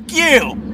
Fuck you!